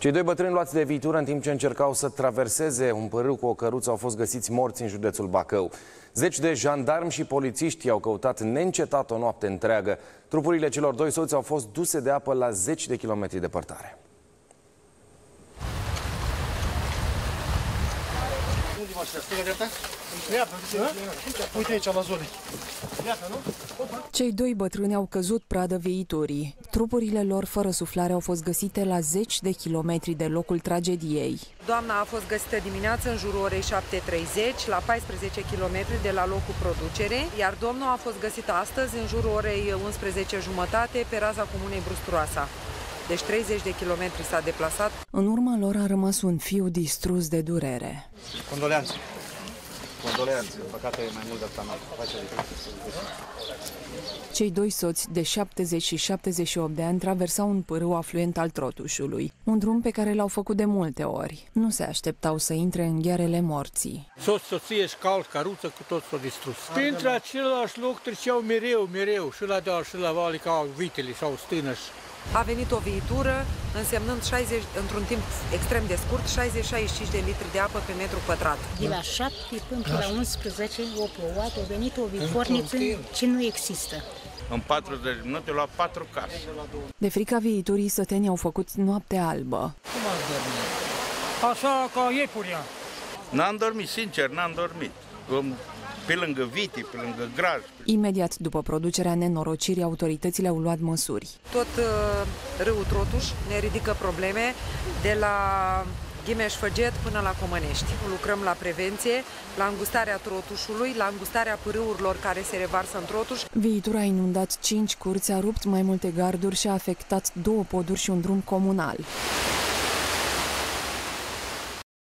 Cei doi bătrâni luați de viitură în timp ce încercau să traverseze un părâu cu o căruță au fost găsiți morți în județul Bacău. Zeci de jandarmi și polițiști au căutat neîncetat o noapte întreagă. Trupurile celor doi soți au fost duse de apă la zeci de kilometri departare. Uite aici la zone. Cei doi bătrâni au căzut pradă viitorii. Trupurile lor fără suflare au fost găsite la zeci de kilometri de locul tragediei. Doamna a fost găsită dimineață în jurul orei 7.30 la 14 km de la locul producere, iar domnul a fost găsit astăzi în jurul orei 11 jumătate pe raza comunei Brusturoasa. Deci 30 de kilometri s-a deplasat. În urma lor a rămas un fiu distrus de durere. Condoleanțe. Condoleanțe. Păcate mai mult de asta Face Cei doi soți de 70 și 78 de ani traversau un pârâu afluent al Trotușului, un drum pe care l-au făcut de multe ori. Nu se așteptau să intre în ghearele morții. Soț, soție, șcal, caruță, cu tot s-a distrus. Printre același loc treceau mereu, mereu, și la deal și la vale, ca vitele sau stânăși. A venit o viitură însemnând 60, într-un timp extrem de scurt 60-65 de litri de apă pe metru pătrat. De la 7 până la 11 o plouat, a venit o viforniță ce nu există. În 40 de minute la 4 case. De frica viitorii sătenii au făcut noapte albă. Cum ați dormit? Așa ca iepuria. N-am dormit, sincer, n-am dormit pe lângă viti, pe lângă graj. Imediat după producerea nenorocirii, autoritățile au luat măsuri. Tot uh, râul Trotuș ne ridică probleme de la Ghimeș-Făget până la Comănești. Lucrăm la prevenție, la îngustarea trotușului, la îngustarea pârâurilor care se revarsă în trotuș. Viitul a inundat 5 curți, a rupt mai multe garduri și a afectat două poduri și un drum comunal.